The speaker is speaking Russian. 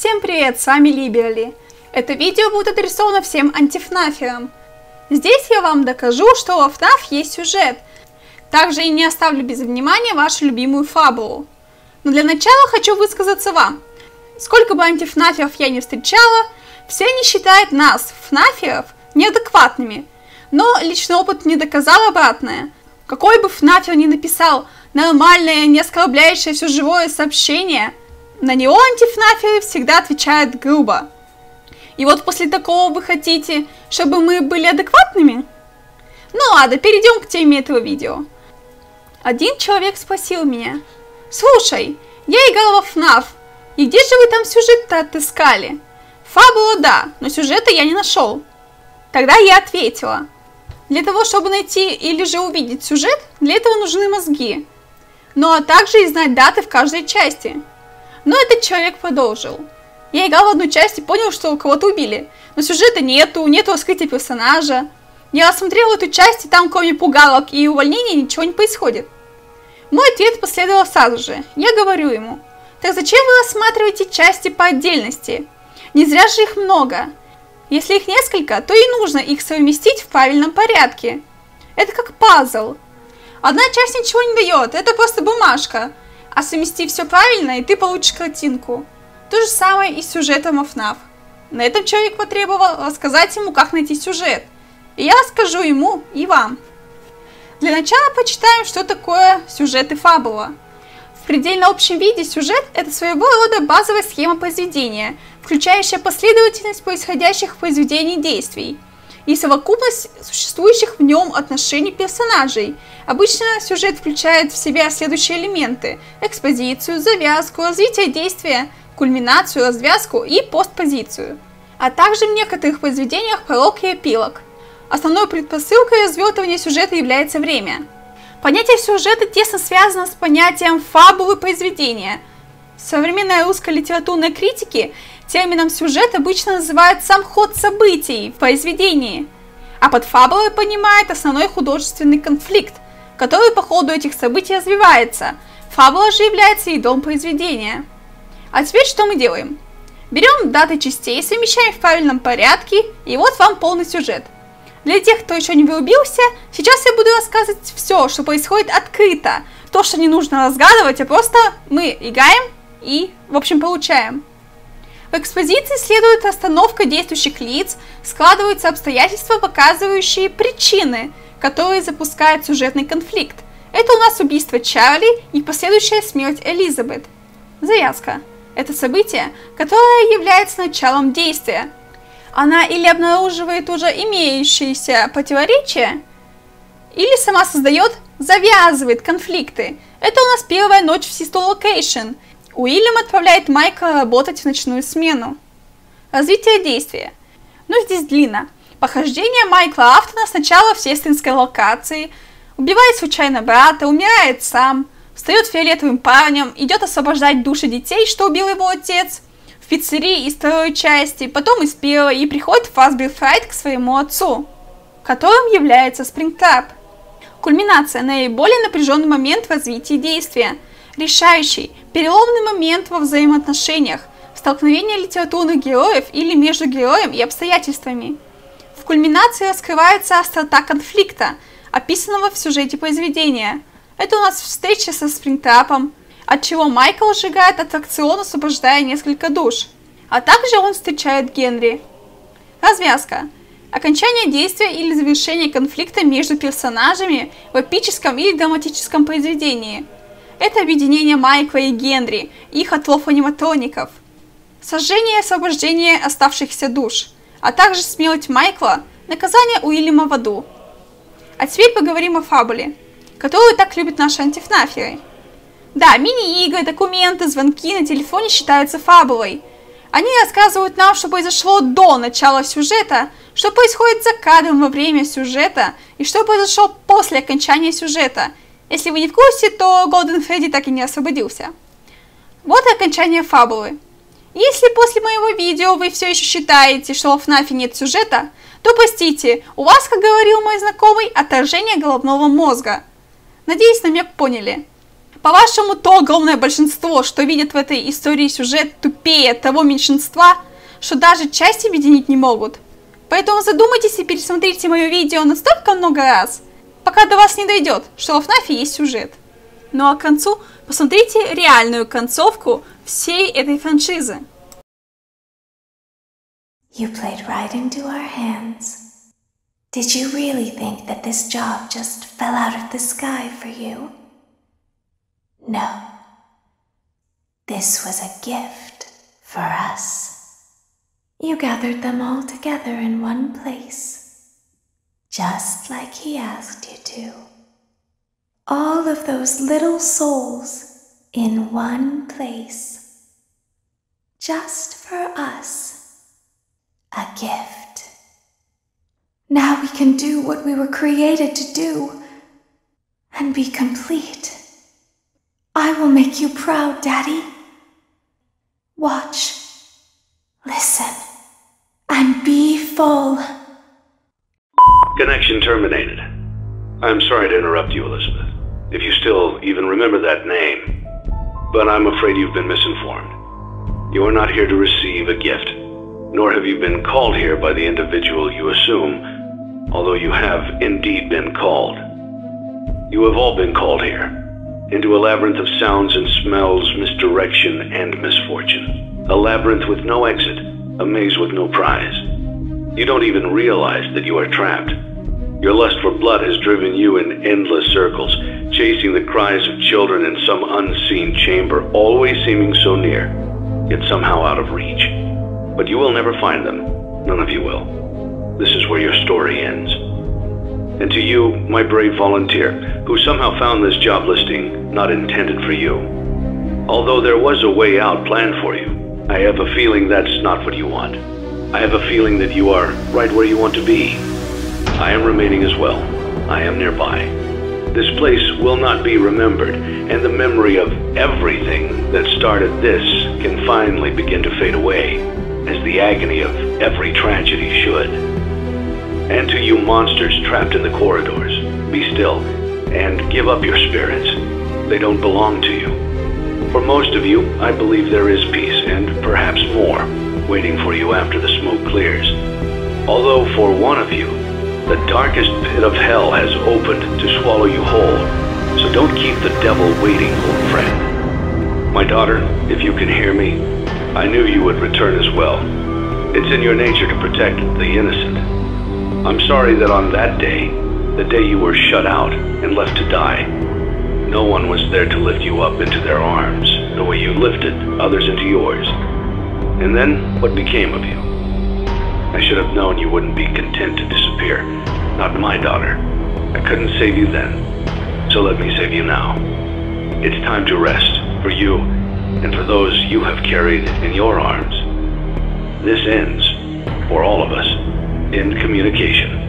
Всем привет, с вами Либерли. Это видео будет адресовано всем антифнаферам. Здесь я вам докажу, что у ФНАФ есть сюжет. Также и не оставлю без внимания вашу любимую фабулу. Но для начала хочу высказаться вам. Сколько бы антифнаферов я не встречала, все они считают нас, фнаферов, неадекватными. Но личный опыт не доказал обратное. Какой бы фнафер ни написал нормальное, не оскорбляющее все живое сообщение – на него антифнаферы всегда отвечают грубо. И вот после такого вы хотите, чтобы мы были адекватными? Ну ладно, перейдем к теме этого видео. Один человек спросил меня, слушай, я играл во FNAF, и где же вы там сюжет-то отыскали? Фабула да, но сюжета я не нашел. Тогда я ответила, для того, чтобы найти или же увидеть сюжет, для этого нужны мозги. Ну а также и знать даты в каждой части. Но этот человек продолжил. Я играл в одну часть и понял, что кого-то убили. Но сюжета нету, нету раскрытия персонажа. Я осмотрел эту часть, и там кроме пугалок и увольнений ничего не происходит. Мой ответ последовал сразу же. Я говорю ему, так зачем вы рассматриваете части по отдельности? Не зря же их много. Если их несколько, то и нужно их совместить в правильном порядке. Это как пазл. Одна часть ничего не дает, это просто бумажка а совмести все правильно, и ты получишь картинку. То же самое и с сюжетом FNAF. На этом человек потребовал рассказать ему, как найти сюжет. И я расскажу ему и вам. Для начала почитаем, что такое сюжет и фабула. В предельно общем виде сюжет – это своего рода базовая схема произведения, включающая последовательность происходящих в произведении действий – и совокупность существующих в нем отношений персонажей. Обычно сюжет включает в себя следующие элементы – экспозицию, завязку, развитие действия, кульминацию, развязку и постпозицию. А также в некоторых произведениях пролог и эпилог. Основной предпосылкой развертывания сюжета является время. Понятие сюжета тесно связано с понятием фабулы произведения. В современной русской литературной критике Термином сюжет обычно называют сам ход событий в произведении, а под фабулой понимает основной художественный конфликт, который по ходу этих событий развивается. Фабула же является идом произведения. А теперь что мы делаем? Берем даты частей, совмещаем в правильном порядке, и вот вам полный сюжет. Для тех, кто еще не врубился, сейчас я буду рассказывать все, что происходит открыто. То, что не нужно разгадывать, а просто мы играем и, в общем, получаем. В экспозиции следует остановка действующих лиц, складываются обстоятельства, показывающие причины, которые запускают сюжетный конфликт. Это у нас убийство Чарли и последующая смерть Элизабет. Завязка. Это событие, которое является началом действия. Она или обнаруживает уже имеющиеся противоречия, или сама создает, завязывает конфликты. Это у нас первая ночь в Систол Location – Уильям отправляет Майка работать в ночную смену. Развитие действия. Ну, здесь длинно. Похождение Майкла Афтона сначала в сестринской локации, убивает случайно брата, умирает сам, встает фиолетовым парнем, идет освобождать души детей, что убил его отец, в пиццерии из второй части, потом из первой, и приходит в Фасбер Фрайт к своему отцу, которым является Спрингтрап. Кульминация – наиболее напряженный момент в развитии действия – решающий, переломный момент во взаимоотношениях, столкновение литературных героев или между героем и обстоятельствами. В кульминации раскрывается острота конфликта, описанного в сюжете произведения. Это у нас встреча со Спрингтрапом, от чего Майкл сжигает аттракцион, освобождая несколько душ. А также он встречает Генри. Развязка. Окончание действия или завершение конфликта между персонажами в эпическом или драматическом произведении – это объединение Майкла и Генри, их отлов-аниматроников. Сожжение и освобождение оставшихся душ, а также смерть Майкла, наказание Уильяма в аду. А теперь поговорим о фабуле, которую так любят наши антифнаферы. Да, мини-игры, документы, звонки на телефоне считаются фабулой. Они рассказывают нам, что произошло до начала сюжета, что происходит за кадром во время сюжета и что произошло после окончания сюжета – если вы не в курсе, то Голден Фредди так и не освободился. Вот и окончание фабулы. Если после моего видео вы все еще считаете, что в FNAF нет сюжета, то простите, у вас, как говорил мой знакомый, отторжение головного мозга. Надеюсь, намек поняли. По-вашему, то огромное большинство, что видят в этой истории сюжет, тупее того меньшинства, что даже часть объединить не могут. Поэтому задумайтесь и пересмотрите мое видео настолько много раз, пока до вас не дойдет, что в FNAF есть сюжет. Ну а к концу посмотрите реальную концовку всей этой франшизы. You played right into our hands. Did you really think that this job just fell out of the sky for you? No. This was a gift for us. You gathered them all together in one place, just like he asked you to. All of those little souls in one place, just for us. A gift. Now we can do what we were created to do and be complete. I will make you proud, Daddy. Watch, listen, and be full. Terminated. I'm sorry to interrupt you, Elizabeth, if you still even remember that name. But I'm afraid you've been misinformed. You are not here to receive a gift, nor have you been called here by the individual you assume, although you have indeed been called. You have all been called here, into a labyrinth of sounds and smells, misdirection, and misfortune. A labyrinth with no exit, a maze with no prize. You don't even realize that you are trapped. Your lust for blood has driven you in endless circles, chasing the cries of children in some unseen chamber, always seeming so near, yet somehow out of reach. But you will never find them. None of you will. This is where your story ends. And to you, my brave volunteer, who somehow found this job listing not intended for you. Although there was a way out planned for you, I have a feeling that's not what you want. I have a feeling that you are right where you want to be. I am remaining as well. I am nearby. This place will not be remembered, and the memory of everything that started this can finally begin to fade away, as the agony of every tragedy should. And to you monsters trapped in the corridors, be still and give up your spirits. They don't belong to you. For most of you, I believe there is peace, and perhaps more, waiting for you after the smoke clears. Although for one of you, the darkest pit of hell has opened to swallow you whole. So don't keep the devil waiting, old friend. My daughter, if you can hear me, I knew you would return as well. It's in your nature to protect the innocent. I'm sorry that on that day, the day you were shut out and left to die, no one was there to lift you up into their arms the way you lifted others into yours. And then, what became of you? I should have known you wouldn't be content to disappear. Not my daughter. I couldn't save you then. So let me save you now. It's time to rest for you and for those you have carried in your arms. This ends, for all of us, in communication.